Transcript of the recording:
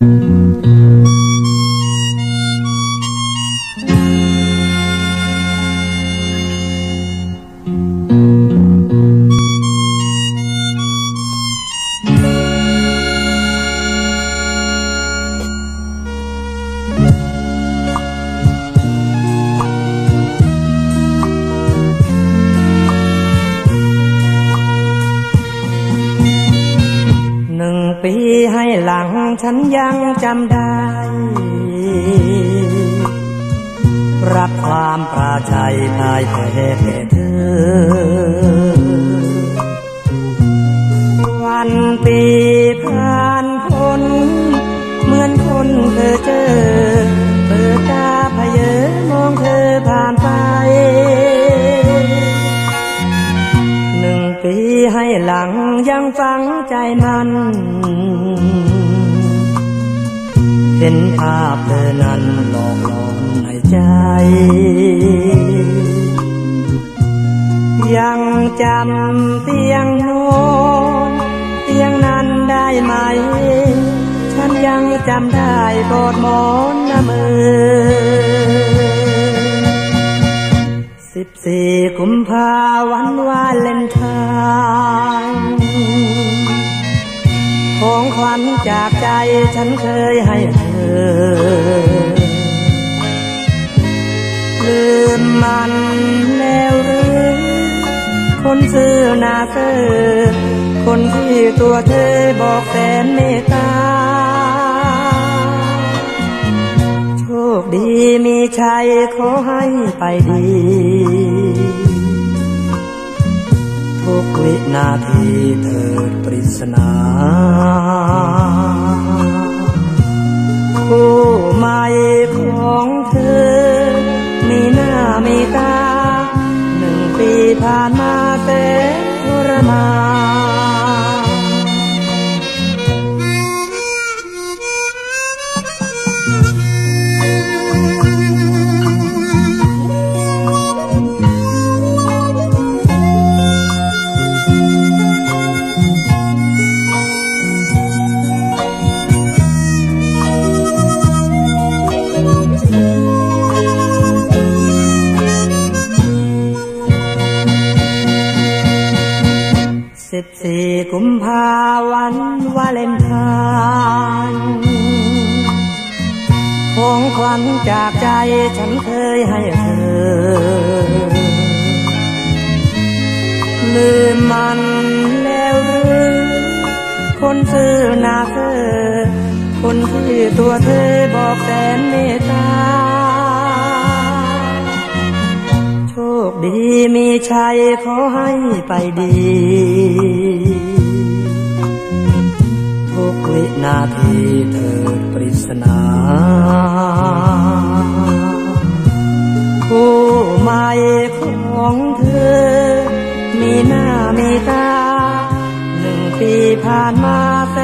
หนึ่ ปีให้หลังฉันยังจำได้ รับความปราชัยพายแพ้เธอ วันปีผ่านพ้นเหมือนคนเคยเจอเปิดตาพเยอมองเธอผ่านไปหนึ่งปีให้หลัง ยังฟังใจมันเห็นภาพเธอนั้นหลอกหลอนในใจ ยังจำเตียงโนอนเตียงนั้นได้ไหม ฉันยังจำได้กอดหมอนนะมือสิบสี่ จากใจฉันเคยให้เธอ ลืมมันแล้วหรือ คนซื้อนาเธอ คนที่ตัวเธอบอกแสนเมตตา โชคดีมีชัยขอให้ไปดี วินาทีเถิดปริศนาคู่ใหม่ของเธอ มีหน้ามีตา หนึ่งปีผ่านมาแต่ทรมาน สิบสี่กุมภาวันวาเลนไทน์ของขวัญจากใจฉันเคยให้เธอ ลืมมันแล้วหรือคนซื้อหนาเธอ คนที่ตัวเธอบอกแสนเมตตา ดีมีชัยขอให้ไปดี ทุกวินาทีเถิดปริศนา คู่ใหม่ของเธอ มีหน้ามีตา หนึ่งปีผ่านมาแ